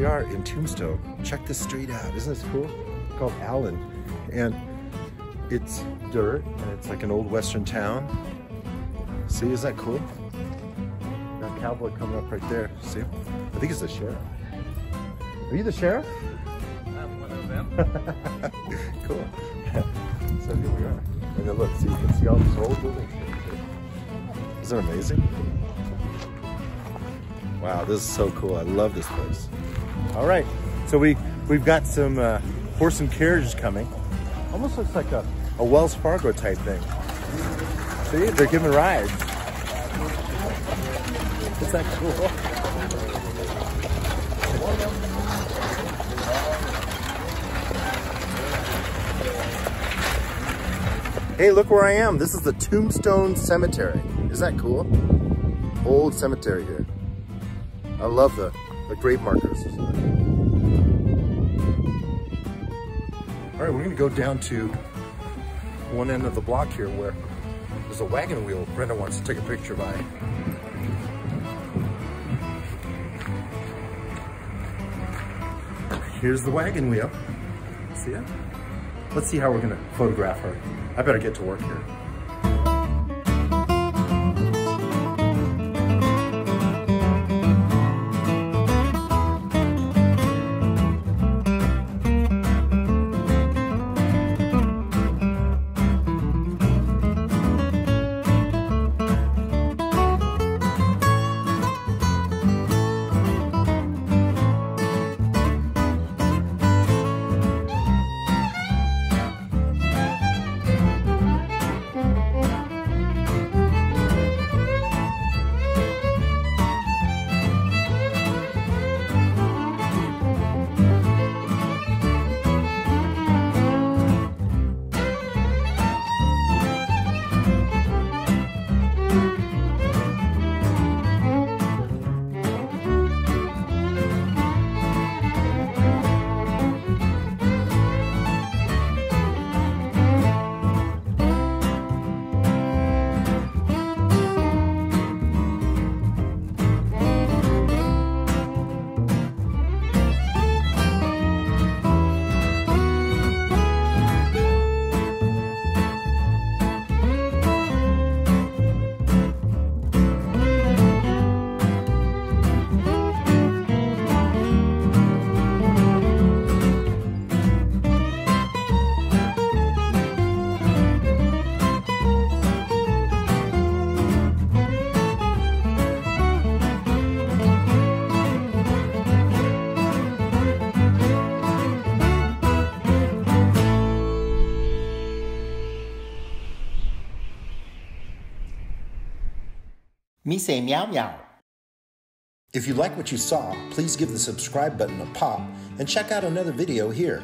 we are in Tombstone. Check this street out. Isn't this cool? It's called Allen. And it's dirt and it's like an old western town. See, is that cool? A cowboy coming up right there. See? I think it's the sheriff. Are you the sheriff? I'm one of them. cool. so here we are. And then look, see, you can see all these old buildings Isn't it amazing? Wow, this is so cool. I love this place. All right, so we, we've got some uh, horse and carriages coming. Almost looks like a, a Wells Fargo type thing. See, they're giving rides. Is that cool? Hey, look where I am. This is the Tombstone Cemetery. Isn't that cool? Old cemetery here. I love the, the grave markers. All right, we're gonna go down to one end of the block here where there's a wagon wheel Brenda wants to take a picture by. Here's the wagon wheel. See it? Let's see how we're gonna photograph her. I better get to work here. Meow meow. If you like what you saw, please give the subscribe button a pop and check out another video here.